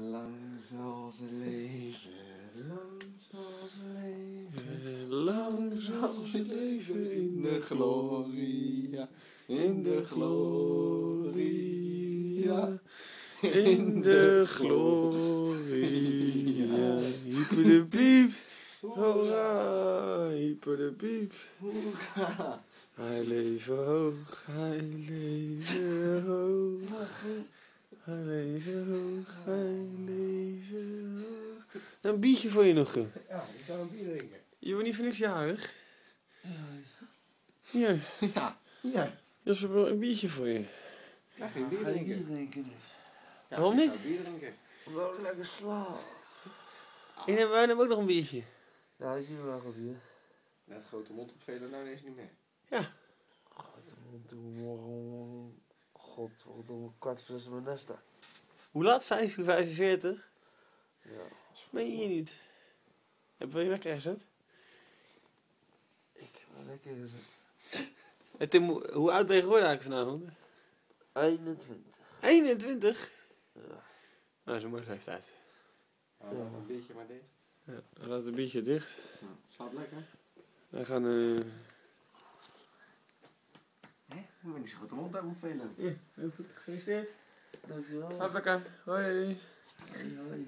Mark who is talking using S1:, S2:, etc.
S1: Lang zal ze leven, lang zal ze leven.
S2: Lang zal ze leven in de gloria, in de gloria, in de gloria. Hyper de piep, hoera, hyper de piep. Hij leven hoog, hij leven hoog. Hij leven hoog, hij leven hoog. Nou, een biertje voor je nog.
S1: Ja, ik zou een bier drinken.
S2: Je bent niet voor niks jarig. Hier,
S1: Ja, ja.
S2: dat is wel een biertje voor je.
S1: Ja, geen bier drinken.
S3: drinken.
S1: Ja,
S2: Waarom
S1: ik
S2: niet?
S1: zou bier drinken.
S3: Omdat ik lekker slaap.
S2: Ik neem, wij nemen ook nog een biertje.
S3: Ja, ik doe wel goed hier.
S1: Net grote mond opvelen, nou ineens niet meer.
S3: Toen morgen, god, wat om een kwart voor zes mijn nest sta.
S2: Hoe laat? 5 uur 45?
S3: Ja.
S2: Meen je niet? Heb je wekker gezet?
S3: Ik heb wel lekker gezet.
S2: En Tim, hoe- hoe oud ben je geworden eigenlijk vanavond?
S3: 21.
S2: 21?
S3: Ja.
S2: Nou, zo'n mooie leeftijd.
S1: Nou, laat een biertje maar dicht.
S2: Ja, laat het biertje dicht.
S1: Ja, slaap lekker.
S2: We gaan... eh
S1: Ben niet zo grote mond uit opvelen.
S2: Ja, gefeliciteerd.
S3: Dankjewel.
S2: Slaap lekker. Hoi.
S3: Hoi, hoi.